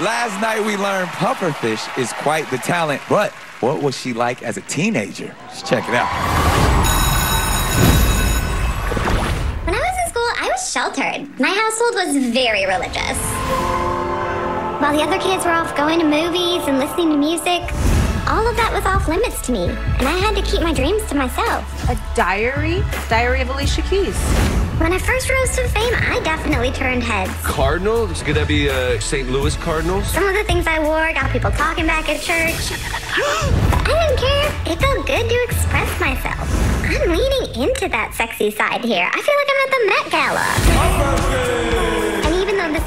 Last night we learned pufferfish is quite the talent, but what was she like as a teenager? Let's check it out. When I was in school, I was sheltered. My household was very religious. While the other kids were off going to movies and listening to music, all of that was off limits to me, and I had to keep my dreams to myself. A diary? Diary of Alicia Keys. When I first rose to fame, I definitely turned heads. Cardinals? Could that be uh, St. Louis Cardinals? Some of the things I wore got people talking back at church. I didn't care. It felt good to express myself. I'm leaning into that sexy side here. I feel like I'm at the Met Gala.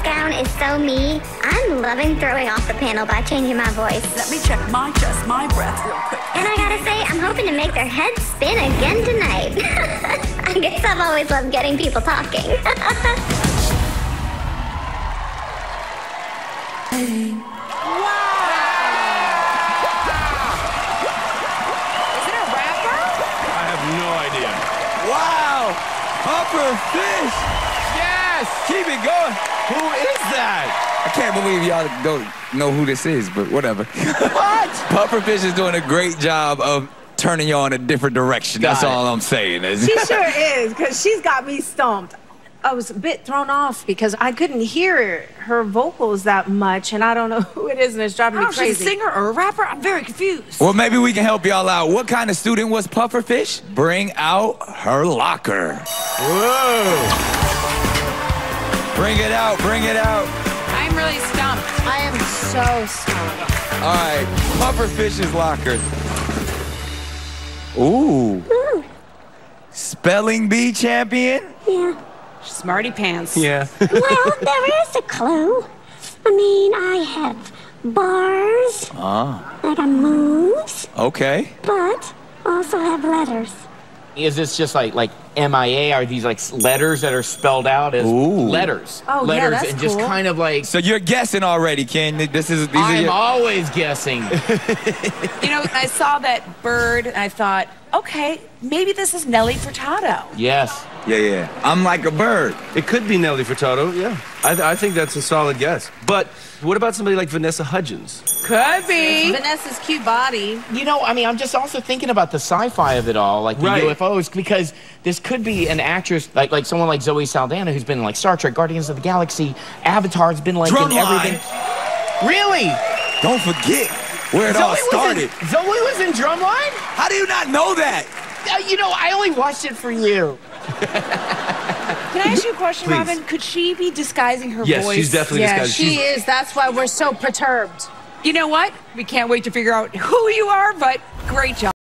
And even though this gown is so me, I'm loving throwing off the panel by changing my voice. Let me check my chest, my breath real quick. And I gotta say, I'm hoping to make their heads spin again tonight. I guess I've always loved getting people talking. Wow! Is it a rapper? I have no idea. Wow! Pufferfish! Yes! Keep it going. Who is that? I can't believe y'all don't know who this is, but whatever. What? Pufferfish is doing a great job of turning y'all in a different direction. That's Got it. all I'm saying. Is. She sure is, because she's got me stumped. I was a bit thrown off because I couldn't hear her vocals that much, and I don't know who it is, and it's driving me don't she's crazy. a singer or a rapper. I'm very confused. Well, maybe we can help y'all out. What kind of student was Pufferfish? Bring out her locker. Whoa. Bring it out, bring it out. I'm really stumped. I am so stumped. All right, Pufferfish's locker. Ooh. Ooh. Spelling bee champion? yeah. Smarty pants. Yeah. Well, there is a clue. I mean, I have bars. Ah, I got moves, okay. but also have letters. Is this just like like MIA? Are these like letters that are spelled out as Ooh. letters? Oh, yeah, letters that's and just cool. kind of like So you're guessing already, Ken. This is these are I'm your- always guessing. You know, I saw that bird and I thought, okay, maybe this is Nelly Furtado. yes. Yeah, yeah. I'm like a bird. It could be Nelly Furtado, yeah. I, th- I think that's a solid guess. But what about somebody like Vanessa Hudgens? Could be. Vanessa's cute body. You know, I mean, I'm just also thinking about the sci-fi of it all, like the Right. UFOs, because this could be an actress like like someone like Zoe Saldana, who's been in like Star Trek, Guardians of the Galaxy, Avatar's been like in Drumline. everything. Really? Don't forget where it all started. Was in, Zoe was in Drumline? How do you not know that? Uh, you know, I only watched it for you. Can I ask you a question, Please. Robin? Could she be disguising her Yes, voice? she's definitely Yeah, disguised. she She's- is. That's why we're so perturbed. You know what? We can't wait to figure out who you are, but great job.